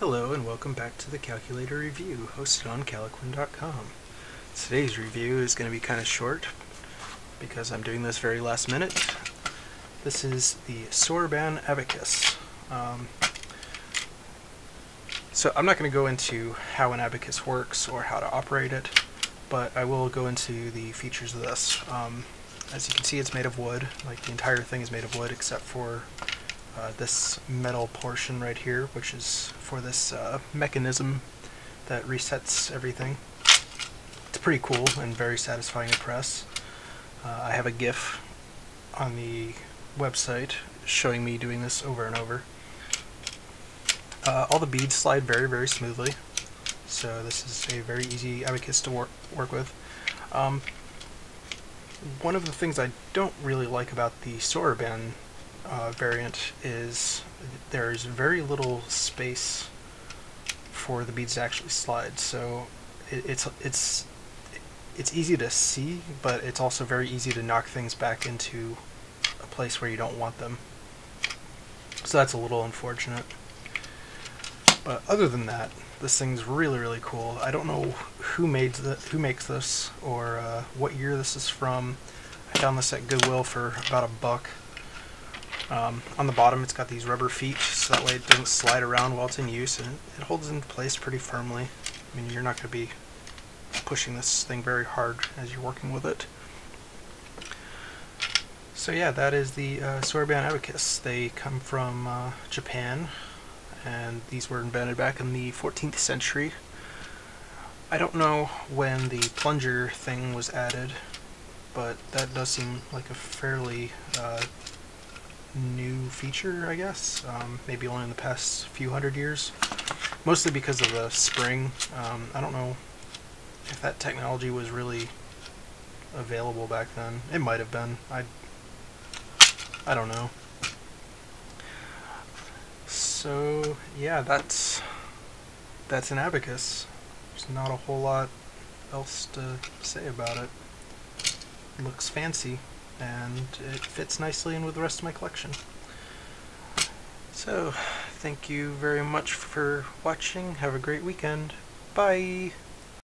Hello and welcome back to the Calculator Review, hosted on Calaquin.com. Today's review is going to be kind of short because I'm doing this very last minute. This is the Soroban Abacus. Um, so I'm not going to go into how an abacus works or how to operate it, but I will go into the features of this. Um, as you can see, it's made of wood. Like the entire thing is made of wood except for uh, this metal portion right here, which is for this uh, mechanism that resets everything. It's pretty cool and very satisfying to press. Uh, I have a GIF on the website showing me doing this over and over. Uh, all the beads slide very, very smoothly, so this is a very easy abacus to work, work with. Um, one of the things I don't really like about the Soroban uh, variant is there's very little space for the beads to actually slide. So it, it's it's it's easy to see, but it's also very easy to knock things back into a place where you don't want them. So that's a little unfortunate. But other than that, this thing's really really cool. I don't know who made the who makes this or uh, what year this is from. I found this at Goodwill for about a buck. Um, on the bottom it's got these rubber feet so that way it doesn't slide around while it's in use and it holds in place pretty firmly. I mean you're not going to be pushing this thing very hard as you're working with it. So yeah, that is the uh, Abacus. They come from uh, Japan and these were invented back in the 14th century. I don't know when the plunger thing was added, but that does seem like a fairly uh, new feature, I guess. Um, maybe only in the past few hundred years. Mostly because of the spring. Um, I don't know if that technology was really available back then. It might have been. I I don't know. So yeah, that's that's an abacus. There's not a whole lot else to say about it. Looks fancy and it fits nicely in with the rest of my collection. So, thank you very much for watching. Have a great weekend. Bye!